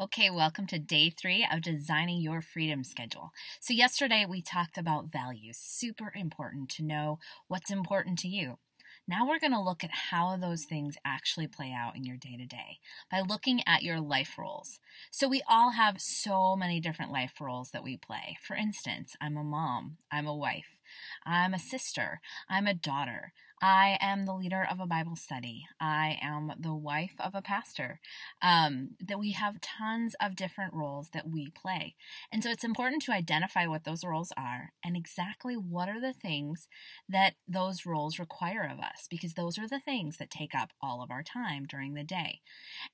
Okay, welcome to day three of designing your freedom schedule. So, yesterday we talked about values, super important to know what's important to you. Now we're going to look at how those things actually play out in your day to day by looking at your life roles. So, we all have so many different life roles that we play. For instance, I'm a mom, I'm a wife, I'm a sister, I'm a daughter, I am the leader of a Bible study. I am the wife of a pastor. Um, that we have tons of different roles that we play. And so it's important to identify what those roles are and exactly what are the things that those roles require of us, because those are the things that take up all of our time during the day.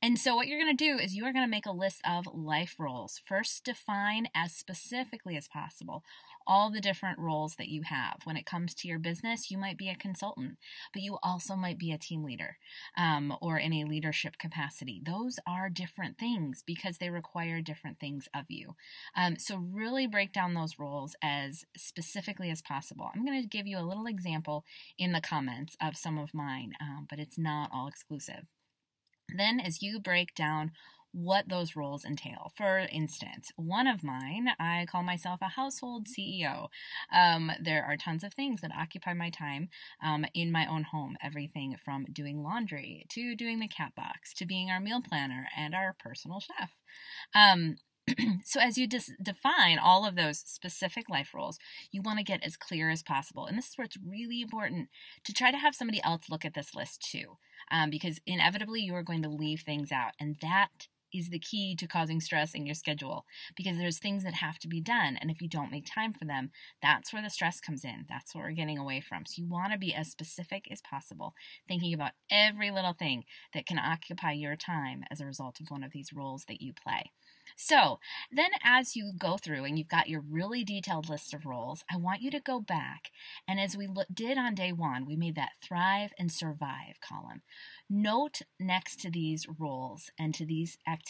And so what you're going to do is you are going to make a list of life roles. First, define as specifically as possible all the different roles that you have. When it comes to your business, you might be a consultant, but you also might be a team leader um, or in a leadership capacity. Those are different things because they require different things of you. Um, so, really break down those roles as specifically as possible. I'm going to give you a little example in the comments of some of mine, um, but it's not all exclusive. Then, as you break down what those roles entail. For instance, one of mine, I call myself a household CEO. Um, there are tons of things that occupy my time um, in my own home. Everything from doing laundry to doing the cat box to being our meal planner and our personal chef. Um, so as you define all of those specific life roles you want to get as clear as possible and this is where it's really important to try to have somebody else look at this list too um, because inevitably you are going to leave things out and that is the key to causing stress in your schedule because there's things that have to be done. And if you don't make time for them, that's where the stress comes in. That's what we're getting away from. So you want to be as specific as possible, thinking about every little thing that can occupy your time as a result of one of these roles that you play. So then, as you go through and you've got your really detailed list of roles, I want you to go back. And as we did on day one, we made that thrive and survive column. Note next to these roles and to these activities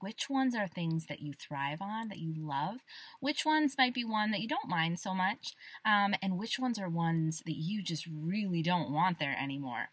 which ones are things that you thrive on, that you love, which ones might be one that you don't mind so much, um, and which ones are ones that you just really don't want there anymore.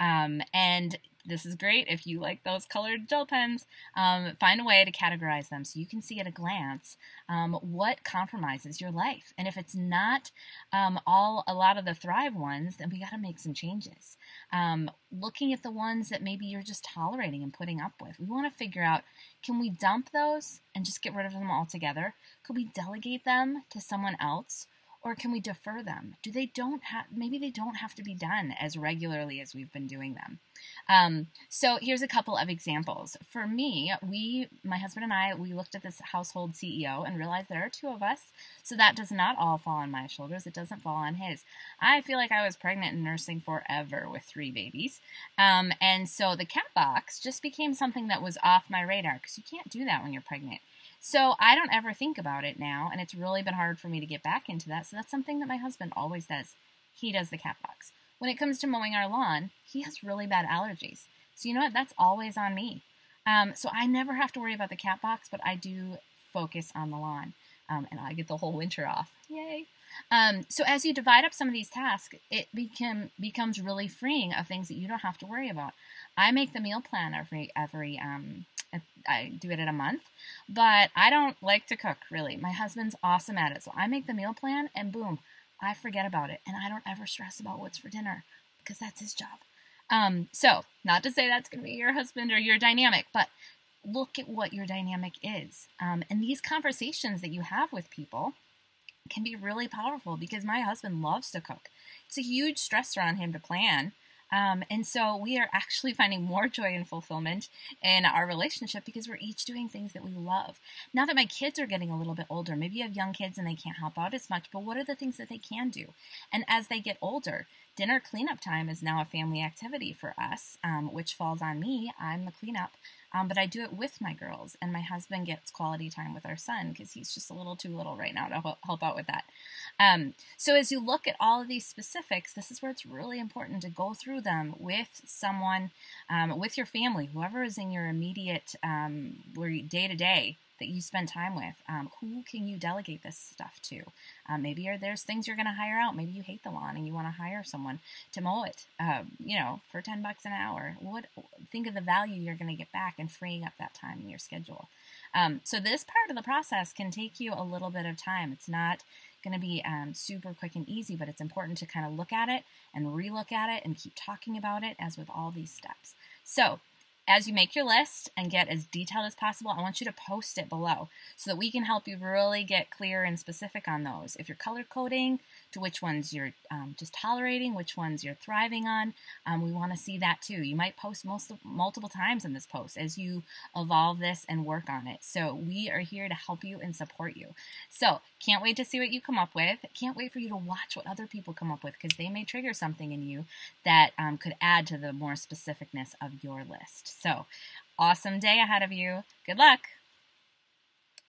Um, and this is great if you like those colored gel pens. Um, find a way to categorize them so you can see at a glance um, what compromises your life. And if it's not um, all a lot of the Thrive ones, then we got to make some changes. Um, looking at the ones that maybe you're just tolerating and putting up with, we want to figure out can we dump those and just get rid of them altogether? Could we delegate them to someone else? Or can we defer them? Do they don't have maybe they don't have to be done as regularly as we've been doing them? Um, so here's a couple of examples. For me, we, my husband and I, we looked at this household CEO and realized there are two of us, so that does not all fall on my shoulders. It doesn't fall on his. I feel like I was pregnant and nursing forever with three babies, um, and so the cat box just became something that was off my radar because you can't do that when you're pregnant. So I don't ever think about it now, and it's really been hard for me to get back into that. So that's something that my husband always does. He does the cat box. When it comes to mowing our lawn, he has really bad allergies. So you know what? That's always on me. Um, so I never have to worry about the cat box, but I do focus on the lawn. Um, and I get the whole winter off. Yay! Um, so as you divide up some of these tasks, it become becomes really freeing of things that you don't have to worry about. I make the meal plan every every um, I do it in a month, but I don't like to cook really. My husband's awesome at it. So I make the meal plan and boom, I forget about it. And I don't ever stress about what's for dinner because that's his job. Um, so, not to say that's going to be your husband or your dynamic, but look at what your dynamic is. Um, and these conversations that you have with people can be really powerful because my husband loves to cook. It's a huge stressor on him to plan um, and so we are actually finding more joy and fulfillment in our relationship because we're each doing things that we love. Now that my kids are getting a little bit older, maybe you have young kids and they can't help out as much, but what are the things that they can do? And as they get older, dinner cleanup time is now a family activity for us, um, which falls on me. I'm the cleanup. Um, but I do it with my girls, and my husband gets quality time with our son because he's just a little too little right now to help out with that. Um, so as you look at all of these specifics, this is where it's really important to go through them with someone, um, with your family, whoever is in your immediate, um, day to day that you spend time with? Um, who can you delegate this stuff to? Um, maybe there's things you're going to hire out. Maybe you hate the lawn and you want to hire someone to mow it, um, you know, for 10 bucks an hour. What Think of the value you're going to get back and freeing up that time in your schedule. Um, so this part of the process can take you a little bit of time. It's not going to be um, super quick and easy, but it's important to kind of look at it and relook at it and keep talking about it as with all these steps. So as you make your list and get as detailed as possible, I want you to post it below so that we can help you really get clear and specific on those. If you're color coding, to which ones you're um, just tolerating, which ones you're thriving on, um, we want to see that too. You might post most multiple times in this post as you evolve this and work on it. So we are here to help you and support you. So can't wait to see what you come up with. Can't wait for you to watch what other people come up with because they may trigger something in you that um, could add to the more specificness of your list. So, awesome day ahead of you. Good luck.